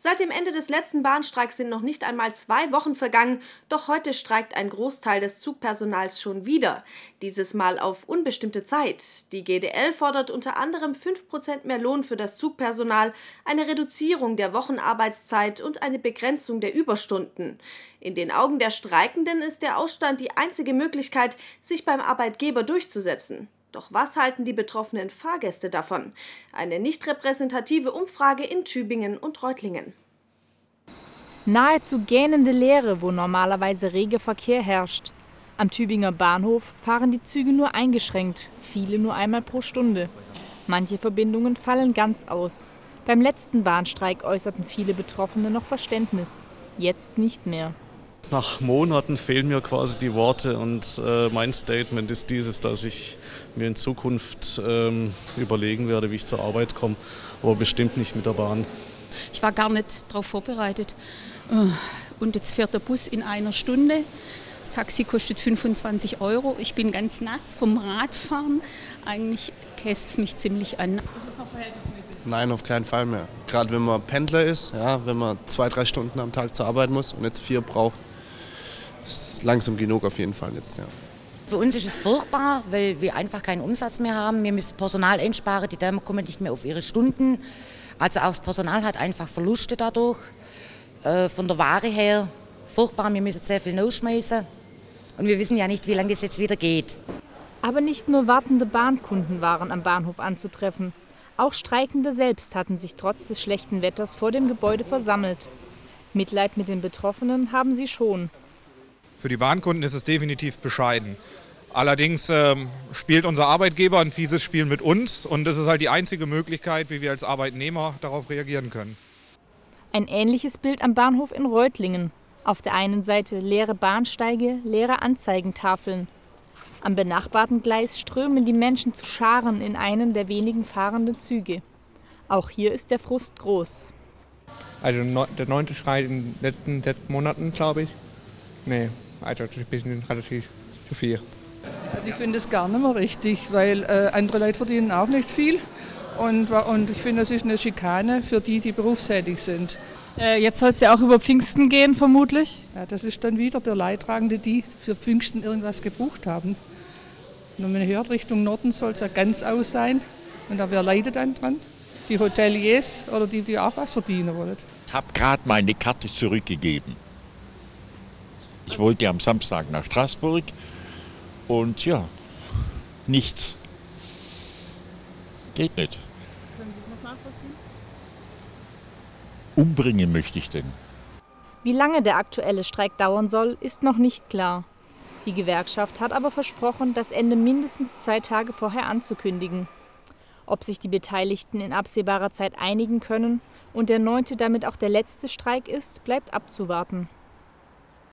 Seit dem Ende des letzten Bahnstreiks sind noch nicht einmal zwei Wochen vergangen, doch heute streikt ein Großteil des Zugpersonals schon wieder. Dieses Mal auf unbestimmte Zeit. Die GDL fordert unter anderem 5% mehr Lohn für das Zugpersonal, eine Reduzierung der Wochenarbeitszeit und eine Begrenzung der Überstunden. In den Augen der Streikenden ist der Ausstand die einzige Möglichkeit, sich beim Arbeitgeber durchzusetzen. Doch was halten die betroffenen Fahrgäste davon? Eine nicht repräsentative Umfrage in Tübingen und Reutlingen. Nahezu gähnende Leere, wo normalerweise reger Verkehr herrscht. Am Tübinger Bahnhof fahren die Züge nur eingeschränkt, viele nur einmal pro Stunde. Manche Verbindungen fallen ganz aus. Beim letzten Bahnstreik äußerten viele Betroffene noch Verständnis, jetzt nicht mehr. Nach Monaten fehlen mir quasi die Worte und äh, mein Statement ist dieses, dass ich mir in Zukunft ähm, überlegen werde, wie ich zur Arbeit komme, aber bestimmt nicht mit der Bahn. Ich war gar nicht darauf vorbereitet. Äh, und jetzt fährt der Bus in einer Stunde. Das Taxi kostet 25 Euro. Ich bin ganz nass vom Radfahren. Eigentlich käst es mich ziemlich an. Ist es noch verhältnismäßig? Nein, auf keinen Fall mehr. Gerade wenn man Pendler ist, ja, wenn man zwei, drei Stunden am Tag zur Arbeit muss und jetzt vier braucht, ist langsam genug auf jeden Fall jetzt. Ja. Für uns ist es furchtbar, weil wir einfach keinen Umsatz mehr haben. Wir müssen Personal einsparen, die Dämme kommen nicht mehr auf ihre Stunden. Also auch das Personal hat einfach Verluste dadurch. Äh, von der Ware her furchtbar, wir müssen sehr viel nachschmeißen. Und wir wissen ja nicht, wie lange das jetzt wieder geht. Aber nicht nur wartende Bahnkunden waren am Bahnhof anzutreffen. Auch Streikende selbst hatten sich trotz des schlechten Wetters vor dem Gebäude versammelt. Mitleid mit den Betroffenen haben sie schon. Für die Bahnkunden ist es definitiv bescheiden. Allerdings ähm, spielt unser Arbeitgeber ein fieses Spiel mit uns und das ist halt die einzige Möglichkeit, wie wir als Arbeitnehmer darauf reagieren können. Ein ähnliches Bild am Bahnhof in Reutlingen. Auf der einen Seite leere Bahnsteige, leere Anzeigentafeln. Am benachbarten Gleis strömen die Menschen zu Scharen in einen der wenigen fahrenden Züge. Auch hier ist der Frust groß. Also der neunte Schrei in den letzten sechs Monaten, glaube ich. Nee, also das ist ein bisschen relativ zu viel. Also ich finde es gar nicht mehr richtig, weil äh, andere Leute verdienen auch nicht viel. Und, und ich finde, das ist eine Schikane für die, die berufstätig sind. Äh, jetzt soll es ja auch über Pfingsten gehen, vermutlich. Ja, das ist dann wieder der Leidtragende, die für Pfingsten irgendwas gebucht haben. Und wenn man hört, Richtung Norden soll es ja ganz aus sein. Und da wer leidet dann dran? Die Hoteliers oder die, die auch was verdienen wollen. Ich habe gerade meine Karte zurückgegeben. Ich wollte am Samstag nach Straßburg und ja, nichts. Geht nicht. Können Sie es noch nachvollziehen? Umbringen möchte ich denn. Wie lange der aktuelle Streik dauern soll, ist noch nicht klar. Die Gewerkschaft hat aber versprochen, das Ende mindestens zwei Tage vorher anzukündigen. Ob sich die Beteiligten in absehbarer Zeit einigen können und der neunte damit auch der letzte Streik ist, bleibt abzuwarten.